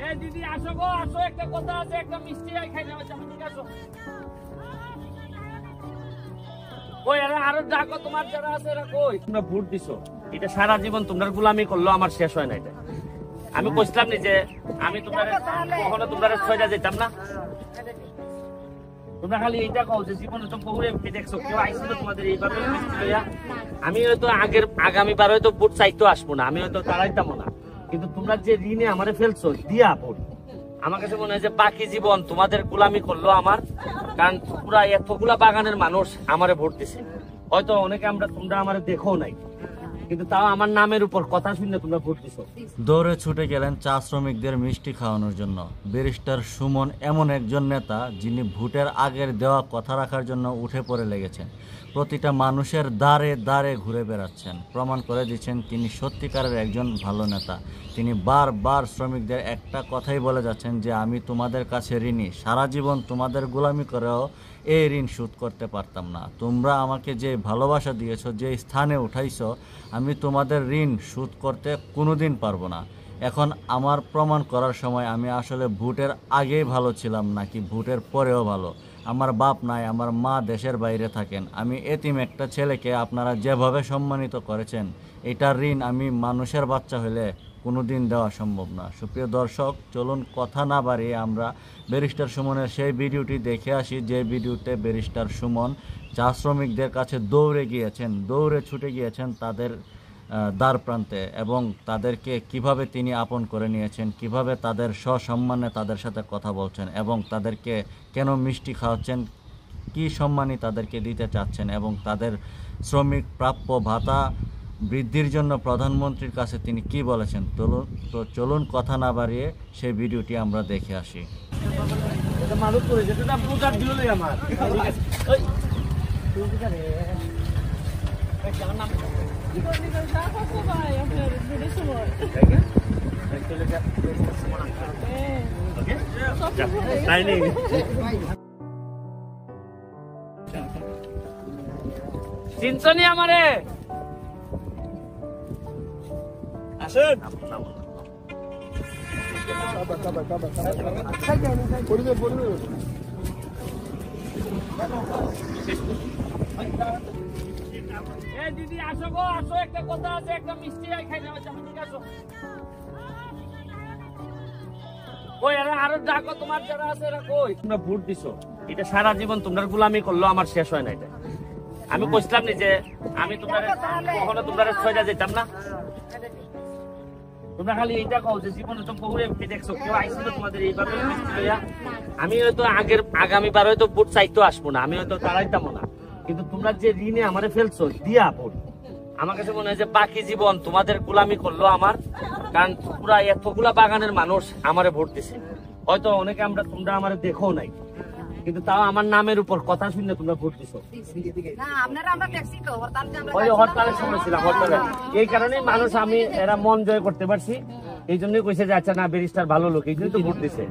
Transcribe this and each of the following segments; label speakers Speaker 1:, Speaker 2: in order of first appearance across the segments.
Speaker 1: এ দিদি আসো গো আসো একটা কথা আছে একটা মিষ্টি আই খাই নেওয়া যাবে ঠিক আসো কই আরে আরও ডাকো তোমার যারা আছে এরা কই? তোমরা ভোট দিছো। এটা সারা জীবন তোমরা গোলামি করল আমার শেষ হয় না এটা। আমি কইছিলাম নি যে আমি তোমরা কখনো তোমরা ছয়টা যেতাম না। তোমরা খালি এইটা কও যে জীবনে তো বহু দেখছ, কেউ আইছিল তোমাদের এইভাবে আমি হয়তো আগের, আগামীবার হয়তো ভোট চাইতে আসব না, আমি হয়তো তাড়াইতাম না। কিন্তু তোমরা যে ঋণে আমারে ফেলছো, দিয়া ভোট। আমার কাছে মনে হয় যে বাকি জীবন তোমাদের গোলামি করল আমার, কারণ পুরা এতগুলা বাগানের মানুষ আমারে ভোট দিছে। হয়তো অনেকে আমরা, তোমরা আমারে দেখো নাই। কিন্তু তাও আমার নামের উপর কথা শুনে তোমরা ভোট দিছো।
Speaker 2: দৌড়ে ছুটে গেলেন চা শ্রমিকদের মিষ্টি খাওয়ানোর জন্য। ব্যারিস্টার সুমন এমন একজন নেতা যিনি ভোটের আগের দেওয়া কথা রাখার জন্য উঠে পড়ে লেগেছেন। প্রতিটা মানুষের দ্বারে দ্বারে ঘুরে বেড়াচ্ছেন। প্রমাণ করে দিচ্ছেন তিনি সত্যিকারের একজন ভালো নেতা। তিনি বারবার শ্রমিকদের একটা কথাই বলে যাচ্ছেন যে, আমি তোমাদের কাছে ঋণী। সারা জীবন তোমাদের গোলামি করেও এই ঋণ শোধ করতে পারতাম না। তোমরা আমাকে যে ভালোবাসা দিয়েছ, যে স্থানে উঠাইছো, আমি তোমাদের ঋণ শোধ করতে কোনো দিন পারব না। এখন আমার প্রমাণ করার সময় আমি আসলে ভোটের আগেই ভালো ছিলাম নাকি ভোটের পরেও ভালো। আমার বাপ নাই, আমার মা দেশের বাইরে থাকেন। আমি এতিম একটা ছেলেকে আপনারা যেভাবে সম্মানিত করেছেন, এটার ঋণ আমি মানুষের বাচ্চা হলে কোনোদিন দেওয়া সম্ভব না। সুপ্রিয় দর্শক, চলুন কথা না বাড়িয়ে আমরা ব্যারিস্টার সুমনের সেই ভিডিওটি দেখে আসি, যে ভিডিওতে ব্যারিস্টার সুমন চা শ্রমিকদের কাছে দৌড়ে গিয়েছেন, দৌড়ে ছুটে গিয়েছেন তাদের দ্বার প্রান্তে এবং তাদেরকে কীভাবে তিনি আপন করে নিয়েছেন, কীভাবে তাদের সসম্মানে তাদের সাথে কথা বলছেন এবং তাদেরকে কেন মিষ্টি খাওয়াচ্ছেন, কি সম্মানই তাদেরকে দিতে চাচ্ছেন এবং তাদের শ্রমিক প্রাপ্য ভাতা বৃদ্ধির জন্য প্রধানমন্ত্রীর কাছে তিনি কি বলেছেন? চলুন, তো চলুন কথা না বাড়িয়ে সেই ভিডিওটি আমরা দেখে আসি।
Speaker 1: দিল আমার! আসুন। দিদি আসো গো আসো একটা কথা আছে একটা মিষ্টি আই খাই নেওয়া যাবে ঠিক আসো কই আরে আরও ডাকো তোমার যারা আছে এরা কই? তোমরা ভোট দিছো। এটা সারা জীবন তোমরা গোলামি করল আমার শেষ হয় না এটা। আমি কইছিলাম নি যে আমি তোমরা কখনো তোমরা ছয়টা যেতাম না। খালি এইটা কও যে তোমাদের এইভাবে আমি হয়তো আগের, আগামীবার হয়তো ভোট চাইতে আসব না, আমি হয়তো তাড়াইতাম না। কিন্তু তোমরা যে ঋণে আমারে ফেলছো, দিয়া ভোট। আমার কাছে মনে হয় যে বাকি জীবন তোমাদের গোলামি করল আমার, কারণ পুরা এতগুলা বাগানের মানুষ আমারে ভোট দিছে। হয়তো অনেকে আমরা, তোমরা আমারে দেখো নাই। কিন্তু তাও আমার নামের উপর কথা শুনে তোমরা ভোট দিছো ওই হরতালের সময় ছিলাম হরতালে। এই কারণেই মানুষ আমি এরা মন জয় করতে পারছি। এই জন্যই কইছে যে আচ্ছা না ব্যারিস্টার ভালো লোক এই জন্যই তো ভোট দিছে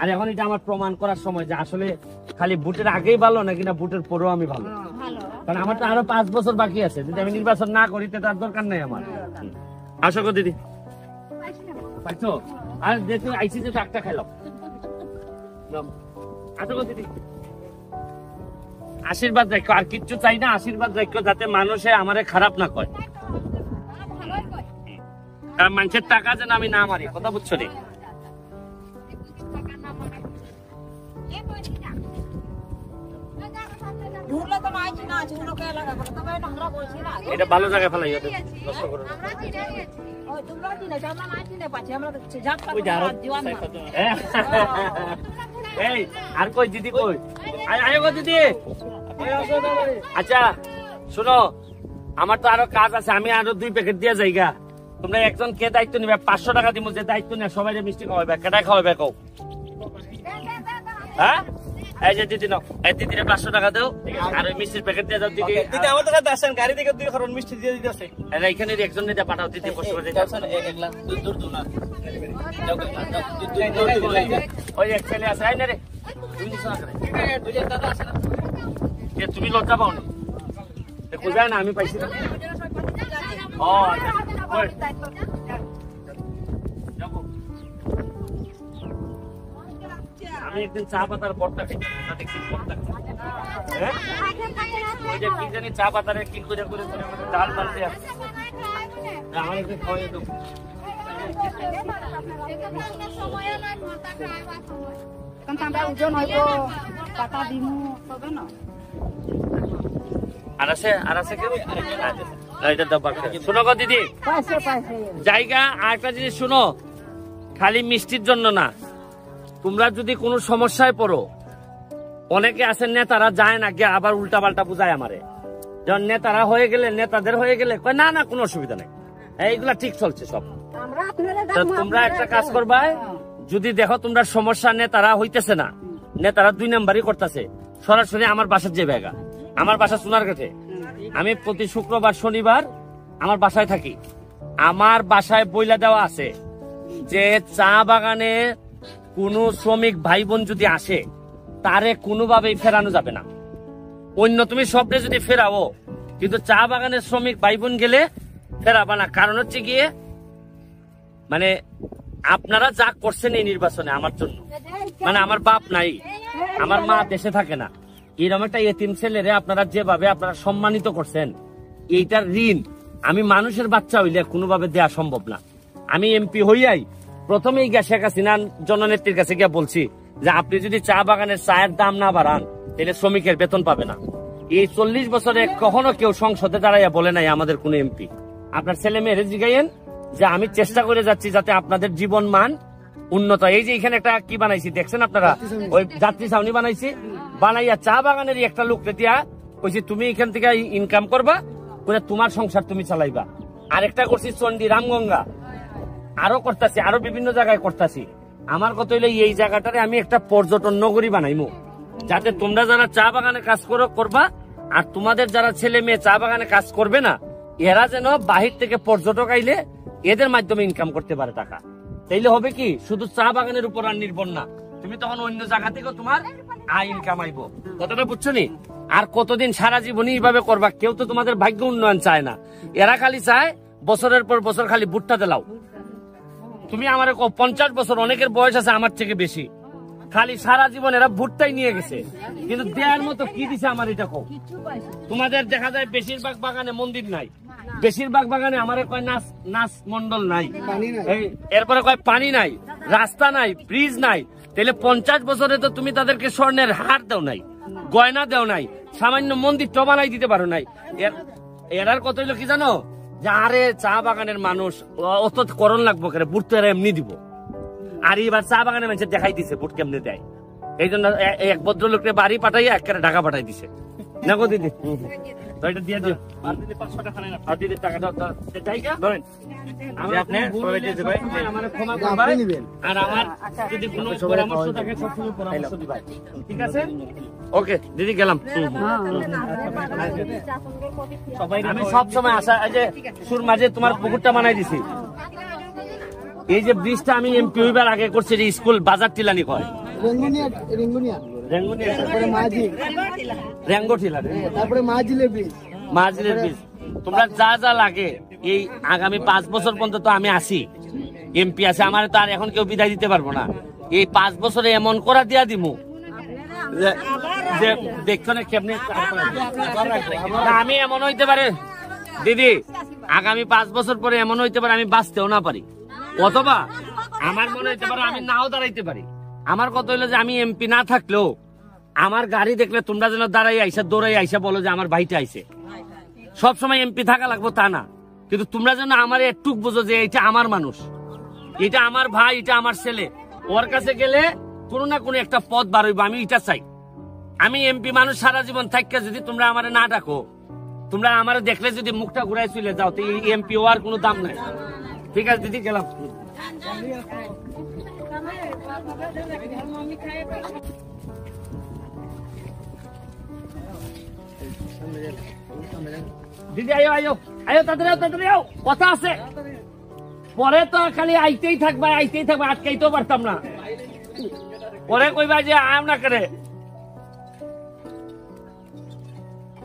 Speaker 1: আর এখন এটা আমার প্রমাণ করার সময় যে আসলে খালি ভোটের আগেই ভালো নাকি না ভোটের পরেও আমি ভালো? কারণ আমার তো আরও পাঁচ বছর বাকি আছে। যদি আমি নির্বাচন না করি তো তার দরকার নাই আমার। আসো দিদি। পাইছো আর যেহেতু আইসি যে গো দিদি আশীর্বাদ রাখো। আর কিচ্ছু চাই না আশীর্বাদ রাখো যাতে মানুষে আমারে খারাপ না কয় মানুষের টাকা যেন আমি না মারি কথা বুঝছ রে? এটা ভালো জায়গায় ফেলাই
Speaker 3: আমরা
Speaker 1: এই, আর কই দিদি কই? আয় গো দিদি। আচ্ছা শোনো, আমার তো আরও কাজ আছে, আমি আরও দুই প্যাকেট দিয়ে যাইগা তোমরা একজন কে দায়িত্ব নিবে? পাঁচশো টাকা দিব যে দায়িত্ব নিয়ে সবাই মিষ্টি খাওয়াবে কেটাই খাওয়াবে কও? হ্যাঁ? এই যে দিদি নাও এই দিদিরে পাঁচশো টাকা দাও আর ওই মিষ্টির প্যাকেট দিয়ে যাও দিদি
Speaker 4: দিদি আমার কাছে আসেন গাড়ি থেকে দুই কারণ মিষ্টি দিয়ে দিতে আছে
Speaker 1: এরা এখানে একজন নিতে পাঠাও দিদি কষ্ট করে দিতে ওই এক ছেলে আছে আই না রে তুমি লজ্জা পাও না না আমি পাইছি না ও আমি একদিন চা পাতার বর্তা খাও। হ্যাঁ? জানি চা পাতারে কি করে করে ডাল ডাল দিয়ে আমার একটু খাওয়াই দাও
Speaker 3: কারণ তারা ওজন হইব পাতা দিমু তবে না
Speaker 1: আর আছে আর আছে কেউ? এটা দাও বাক্স। শোনো গো দিদি। জায়গা আর একটা জিনিস শুনো খালি মিষ্টির জন্য না। তোমরা যদি কোনো সমস্যায় পড়ো অনেকে আছেন নেতারা যায় না গিয়ে আবার উল্টা পাল্টা বুঝায় আমারে। যখন নেতারা হয়ে গেলে নেতাদের হয়ে গেলে না না কোনো অসুবিধা নেই। এইগুলা ঠিক চলছে সব। তোমরা একটা কাজ করবা যদি দেখো তোমরা সমস্যা নেতারা হইতেছে না নেতারা দুই নাম্বারই করতেছে। সরাসরি আমার বাসার যে ব্যাগা আমার বাসা সোনার কাছে আমি প্রতি শুক্রবার শনিবার আমার বাসায় থাকি। আমার বাসায় বইলা দেওয়া আছে যে চা বাগানে কোনো শ্রমিক ভাই বোন যদি আসে, তারে কোনোভাবেই ফেরানো যাবে না। অন্য তুমি স্বপ্নে যদি ফেরাও, কিন্তু চা বাগানের শ্রমিক ভাই বোন গেলে ফেরাবা না। কারণ হচ্ছে গিয়ে মানে আপনারা যা করছেন এই নির্বাচনে আমার জন্য মানে আমার বাপ নাই, আমার মা দেশে থাকে না। এরকম একটা এতিম ছেলেরে আপনারা যেভাবে আপনারা সম্মানিত করছেন, এইটার ঋণ আমি মানুষের বাচ্চা হইলে কোনোভাবে দেয়া সম্ভব না। আমি এমপি হইয়াই প্রথমেই গিয়া শেখ হাসিনা জননেত্রীর কাছে গিয়া বলছি যে আপনি যদি চা বাগানের চায়ের দাম না বাড়ান, তাহলে শ্রমিকের বেতন পাবে না। এই চল্লিশ বছরে কখনো কেউ সংসদে দাঁড়াইয়া বলে নাই আমাদের কোন এমপি। আপনার ছেলে মেয়েরে জিগাইয়েন যে আমি চেষ্টা করে যাচ্ছি যাতে আপনাদের জীবন মান উন্নত। এই যে এখানে একটা কি বানাইছি, দেখছেন আপনারা? ওই যাত্রী ছাউনি বানাইছি। বানাইয়া চা বাগানেরই একটা লোককে দিয়া কইছি, তুমি এখান থেকে ইনকাম করবা করে তোমার সংসার তুমি চালাইবা। আরেকটা করছি চন্ডী রামগঙ্গা। আরও করতেছি, আরও বিভিন্ন জায়গায় করতেছি। আমার কথা হইল, এই জায়গাটারে আমি একটা পর্যটন নগরী বানাইমু। যাতে তোমরা যারা চা বাগানে কাজ করো, করবা, আর তোমাদের যারা ছেলে মেয়ে চা বাগানে কাজ করবে না, এরা যেন বাহির থেকে পর্যটক আইলে এদের মাধ্যমে ইনকাম করতে পারে টাকা। তাইলে হবে কি, শুধু চা বাগানের উপর আর নির্ভর না। তুমি তখন অন্য জায়গা থেকেও তোমার আয় ইনকাম আইব। কথাটা বুঝছ নি? আর কতদিন সারা জীবনই এইভাবে করবা, কেউ তো তোমাদের ভাগ্য উন্নয়ন চায় না। এরা খালি চায়, বছরের পর বছর খালি ভুট্টা দিলাও। তুমি আমার পঞ্চাশ বছর অনেকের বয়স আছে আমার থেকে বেশি। খালি সারা জীবন এরা ভুট্টাই নিয়ে গেছে। কিন্তু দেয়ার মতো কি দিছে আমার এটা কো তোমাদের দেখা যায় বেশিরভাগ বাগানে মন্দির নাই। বেশিরভাগ বাগানে আমার কয় নাচ নাচ মন্ডল নাই। এরপরে কয় পানি নাই রাস্তা নাই ব্রিজ নাই। তাহলে পঞ্চাশ বছরে তো তুমি তাদেরকে স্বর্ণের হার দাও নাই গয়না দেও নাই সামান্য মন্দির তো বানাই দিতে পারো নাই। এর- এরার কত হইল কি জানো? যে আরে চা বাগানের মানুষ অত করণ লাগবো কেন? বুট তো এমনি দিব। আর এবার চা বাগানের মানুষের দেখাই দিছে বুট কেমনে দেয়? এই জন্য এ- এক ভদ্রলোককে বাড়ি পাঠাইয়া একেবারে ঢাকা পাঠাই দিছে। না গো দিদি? তো এটা দিয়ে দিও।
Speaker 4: আর দিদি পাঁচশো টাকা নেন
Speaker 1: আর দিদি টাকা দাও দাও। সে জায়গা
Speaker 4: ধরেন।
Speaker 1: আমার। আর আমার যদি কোনো পরামর্শ থাকে সবসময় পরামর্শ ঠিক আছে? ওকে দিদি গেলাম আমি সব সময় আসা এই যে সুর মাঝে তোমার পুকুরটা বানাই দিছি এই যে ব্রিজটা আমি এমপি হইবার আগে করছি যে স্কুল বাজার টিলানি কয়
Speaker 5: তারপরে মাঝি
Speaker 1: রেঙ্গো টিলা
Speaker 5: তারপরে মাঝিলে ব্রিজ
Speaker 1: মাঝিলের ব্রিজ তোমরা যা যা লাগে এই আগামী পাঁচ বছর পর্যন্ত তো আমি আসি এমপি আছে আমার তো আর এখন কেউ বিদায় দিতে পারব না এই পাঁচ বছরে এমন করা দিয়া দিমু যে- দেখছ না কেমনে আমি এমন হইতে পারে। দিদি, আগামী পাঁচ বছর পরে এমন হইতে পারে আমি বাঁচতেও না পারি। অথবা আমার মনে হইতে পারে আমি নাও দাঁড়াইতে পারি। আমার কথা হইল যে আমি এমপি না থাকলেও আমার গাড়ি দেখলে তোমরা যেন দাঁড়াই আইসা দৌড়াই আইসা বলো যে আমার ভাইটা আইসে সব সময় এমপি থাকা লাগবো তা না। কিন্তু তোমরা যেন আমার একটু বুঝো যে এটা আমার মানুষ। এটা আমার ভাই এটা আমার ছেলে। ওর কাছে গেলে কোনো না কোনো একটা পথ বার হইবো, আমি এটা চাই। আমি এমপি মানুষ সারা জীবন থাকতে যদি তোমরা আমার না ডাকো তোমরা আমার দেখলে যদি মুখটা ঘুরাই চলে যাও তো এমপি হওয়ার কোনো দাম নাই। ঠিক আছে দিদি গেলাম। দিদি আয়ো আয়ো আয়ো, তাড়াতাড়ি আয়ো কথা আছে। পরে তো খালি আইতেই থাকবা আইতেই থাকবা আটকাইতেও পারতাম না। পরে কইবা যে আম না করে।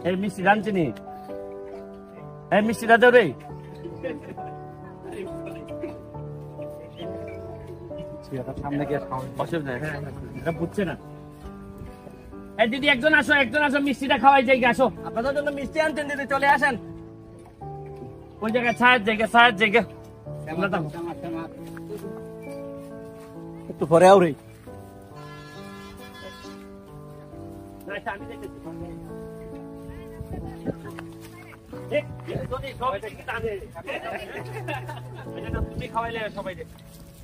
Speaker 1: এই মিষ্টি রাঁধছিনি এই মিষ্টিটা দেও রে। হ্যাঁ, হ্যাঁ, এটা বুঝছে না। এই দিদি একজন আসো একজন আসো মিষ্টিটা খাওয়াই যাই আসো।
Speaker 4: আপনাদের জন্য মিষ্টি আনছেন দিদি চলে আসেন।
Speaker 1: কোন জায়গায় ছায়ের জায়গা ছায়ের জায়গা। আমরা
Speaker 4: একটু পরে আউরি
Speaker 1: আমি।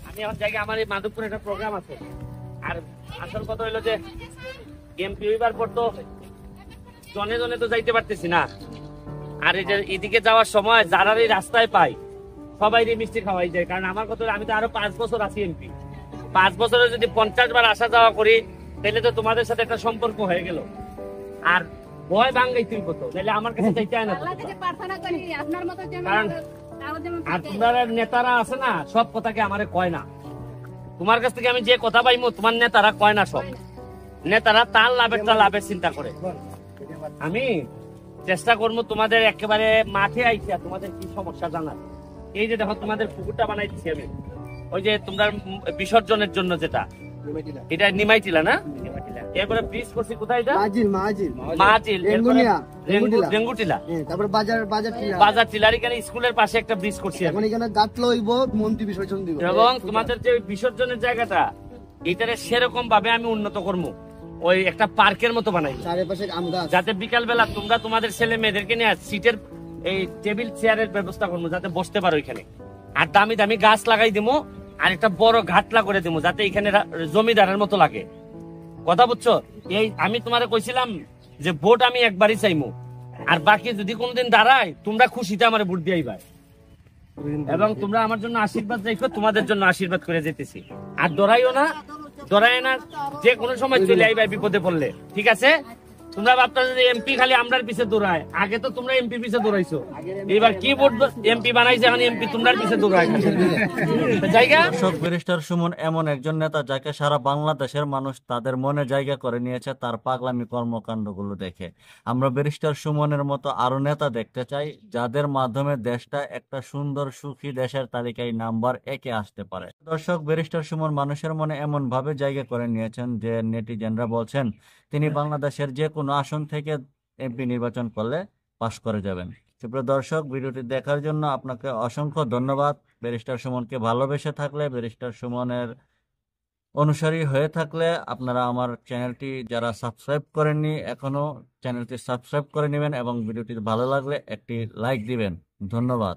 Speaker 1: আমি এখন জায়গায় আমার এই মাধবপুরে একটা প্রোগ্রাম আছে। আর আসল কথা হইল যে এমপি হইবার পর তো জনে জনে তো যাইতে পারতেছি না। আর এই যে এদিকে যাওয়ার সময় যারা এই রাস্তায় পাই সবাই মিষ্টি খাওয়াই যায়। কারণ আমার কথা আমি তো আরও পাঁচ বছর আছি এমপি পাঁচ বছরে যদি পঞ্চাশ বার আসা যাওয়া করি, তাহলে তো তোমাদের সাথে একটা সম্পর্ক হয়ে গেল। আর ভয় ভাঙ্গাই তুই কত? তাহলে আমার কাছে চাইতে হয় না তো।
Speaker 3: আল্লাহ কাছে প্রার্থনা করি আপনার মতো যেন
Speaker 1: কারণ- তোমার নেতারা আছে না সব কথাকে আমারে কয় না। তোমার কাছ থেকে আমি যে কথা পাইমো তোমার নেতারা কয় না সব। নেতারা তার লাভেরটা লাভের চিন্তা করে। আমি চেষ্টা করব তোমাদের একেবারে মাঠে আইসা তোমাদের কি সমস্যা জানার। এই যে দেখো তোমাদের পুকুরটা বানাই দিচ্ছি আমি। ওই যে তোমরা বিসর্জনের জন্য যেটা। এটা নিমাইটিলা না? এরপরে ব্রিজ করছি কোথায় এটা?
Speaker 5: মাজিল মাজিল। রেঙ্গুনিয়া, রেঙ্গুটিলা। হ্যাঁ, তারপর বাজার বাজার টিলা।
Speaker 1: বাজার টিলার এখানে স্কুলের পাশে একটা ব্রিজ করছি
Speaker 5: এখন এখানে গাছ লইব মন্ত্রী বিসর্জন দিব।
Speaker 1: এবং তোমাদের যে বিসর্জনের জায়গাটা এটারে সেরকম ভাবে আমি উন্নত করব। ওই একটা পার্কের মতো বানাই
Speaker 5: চারিপাশে আম গাছ।
Speaker 1: যাতে বিকাল বেলা তোমরা তোমাদের ছেলে মেয়েদেরকে নিয়ে সিটের এই টেবিল চেয়ারের ব্যবস্থা করব যাতে বসতে পারো এখানে। আর দামি দামি গাছ লাগাই দিবো আর একটা বড় ঘাটলা করে দিবো যাতে এখানে জমিদারের মতো লাগে। কথা বুঝছ? এই আমি তোমারে কইছিলাম যে ভোট আমি একবারই চাইমু। আর বাকি যদি কোনোদিন দাঁড়ায়, তোমরা খুশিতে আমার ভোট দিয়াইবা এবং তোমরা আমার জন্য আশীর্বাদ রেখো, তোমাদের জন্য আশীর্বাদ করে যেতেছি। আর ডরাইও না ডরাই না, যে কোনো সময় চলে আইবা বিপদে পড়লে। ঠিক আছে? তোমরা ভাবতা যে এমপি খালি আমরার পিছে দৌড়ায়। আগে তো তোমরা এমপি পিছে দৌড়াইছো। এবার কি ভোট এমপি বানাইছে এখন এমপি তোমরার পিছে দৌড়ায়। জায়গা?
Speaker 2: দর্শক ব্যারিস্টার সুমন এমন একজন নেতা যাকে সারা বাংলাদেশের মানুষ তাদের মনে জায়গা করে নিয়েছে তার পাগলামি কর্মকাণ্ডগুলো দেখে। আমরা ব্যারিস্টার সুমনের মতো আরও নেতা দেখতে চাই যাদের মাধ্যমে দেশটা একটা সুন্দর সুখী দেশের তালিকায় নাম্বার একে আসতে পারে। দর্শক ব্যারিস্টার সুমন মানুষের মনে এমন ভাবে জায়গা করে নিয়েছেন যে নেটিজেনরা বলছেন তিনি বাংলাদেশের যে কোনো আসন থেকে এমপি নির্বাচন করলে পাশ করে যাবেন। সুপ্রিয় দর্শক, ভিডিওটি দেখার জন্য আপনাকে অসংখ্য ধন্যবাদ। ব্যারিস্টার সুমনকে ভালোবেসে থাকলে, ব্যারিস্টার সুমনের অনুসারী হয়ে থাকলে আপনারা আমার চ্যানেলটি যারা সাবস্ক্রাইব করেননি এখনও চ্যানেলটি সাবস্ক্রাইব করে নেবেন এবং ভিডিওটি ভালো লাগলে একটি লাইক দিবেন। ধন্যবাদ।